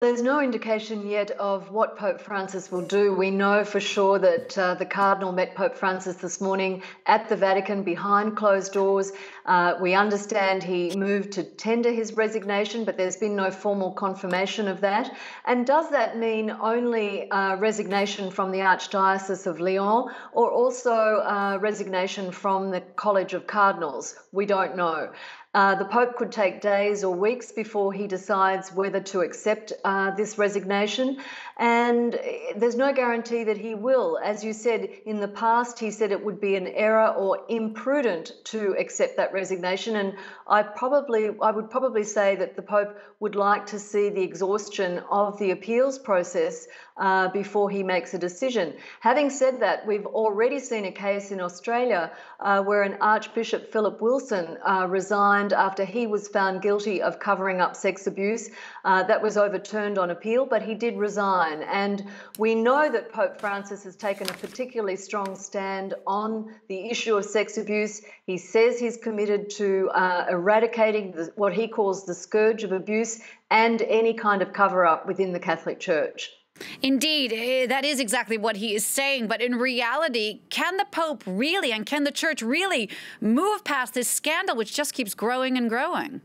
There's no indication yet of what Pope Francis will do. We know for sure that uh, the Cardinal met Pope Francis this morning at the Vatican behind closed doors. Uh, we understand he moved to tender his resignation, but there's been no formal confirmation of that. And does that mean only uh, resignation from the Archdiocese of Lyon or also uh, resignation from the College of Cardinals? We don't know. Uh, the Pope could take days or weeks before he decides whether to accept uh, this resignation, and eh, there's no guarantee that he will. As you said in the past, he said it would be an error or imprudent to accept that resignation, and I probably, I would probably say that the Pope would like to see the exhaustion of the appeals process uh, before he makes a decision. Having said that, we've already seen a case in Australia uh, where an Archbishop Philip Wilson uh, resigned after he was found guilty of covering up sex abuse. Uh, that was overturned on appeal, but he did resign. And we know that Pope Francis has taken a particularly strong stand on the issue of sex abuse. He says he's committed to uh, eradicating the, what he calls the scourge of abuse and any kind of cover up within the Catholic Church. Indeed, eh, that is exactly what he is saying. But in reality, can the Pope really and can the Church really move past this scandal, which just keeps growing and growing?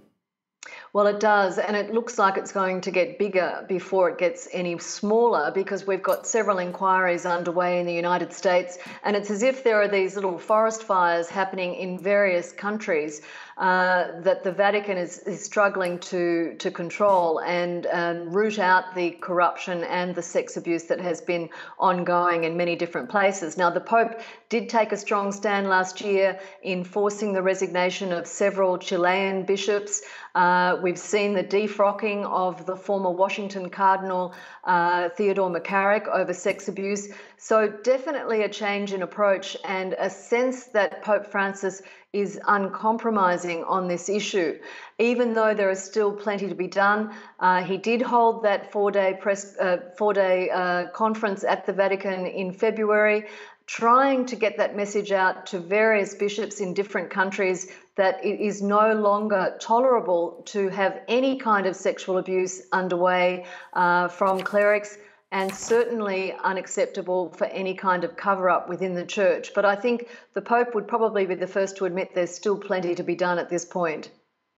Well, it does, and it looks like it's going to get bigger before it gets any smaller because we've got several inquiries underway in the United States, and it's as if there are these little forest fires happening in various countries uh, that the Vatican is, is struggling to, to control and um, root out the corruption and the sex abuse that has been ongoing in many different places. Now, the Pope did take a strong stand last year in forcing the resignation of several Chilean bishops. Uh, we've seen the defrocking of the former Washington Cardinal uh, Theodore McCarrick over sex abuse. So, definitely a change in approach and a sense that Pope Francis is uncompromising on this issue. Even though there is still plenty to be done, uh, he did hold that four-day press, uh, four-day uh, conference at the Vatican in February trying to get that message out to various bishops in different countries that it is no longer tolerable to have any kind of sexual abuse underway uh, from clerics and certainly unacceptable for any kind of cover up within the church. But I think the Pope would probably be the first to admit there's still plenty to be done at this point.